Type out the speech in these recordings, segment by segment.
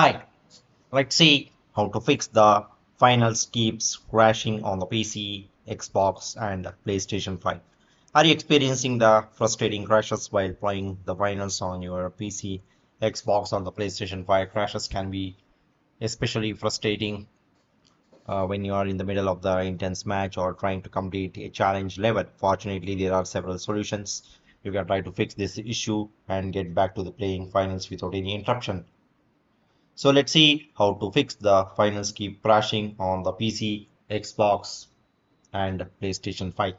Hi, let's see how to fix the finals keeps crashing on the PC, Xbox and PlayStation 5. Are you experiencing the frustrating crashes while playing the finals on your PC, Xbox or the PlayStation 5? Crashes can be especially frustrating uh, when you are in the middle of the intense match or trying to complete a challenge level. Fortunately, there are several solutions. You can try to fix this issue and get back to the playing finals without any interruption. So let's see how to fix the finals keep crashing on the PC, Xbox and PlayStation 5.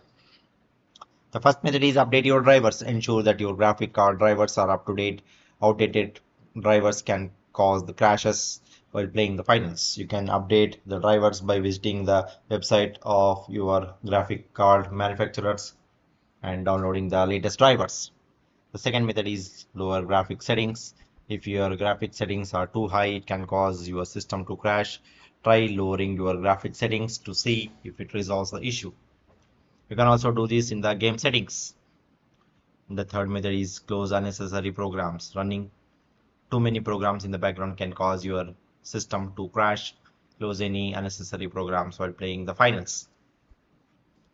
The first method is update your drivers. Ensure that your graphic card drivers are up to date. Outdated drivers can cause the crashes while playing the finals. You can update the drivers by visiting the website of your graphic card manufacturers and downloading the latest drivers. The second method is lower graphic settings. If your graphic settings are too high, it can cause your system to crash. Try lowering your graphic settings to see if it resolves the issue. You can also do this in the game settings. The third method is close unnecessary programs. Running too many programs in the background can cause your system to crash. Close any unnecessary programs while playing the finals.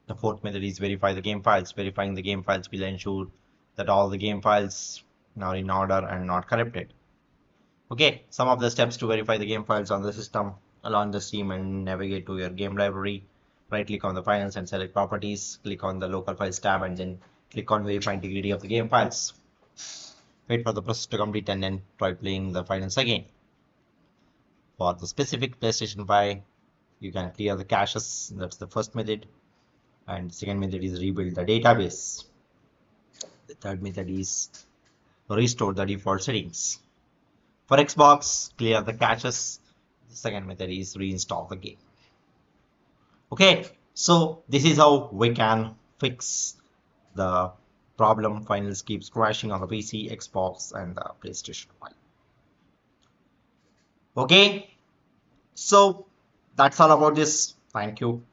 The fourth method is verify the game files. Verifying the game files will ensure that all the game files are in order and not corrupted. Okay, some of the steps to verify the game files on the system. Launch the Steam and navigate to your game library. Right click on the files and select properties. Click on the local files tab and then click on verify integrity of the game Finals. Wait for the process to complete and then try playing the files again. For the specific PlayStation 5, you can clear the caches. That's the first method. And second method is rebuild the database. The third method is restore the default settings. For Xbox, clear the caches. The second method is reinstall the game. Okay, so this is how we can fix the problem finals keeps crashing on the PC, Xbox and the PlayStation 5. Okay, so that's all about this. Thank you.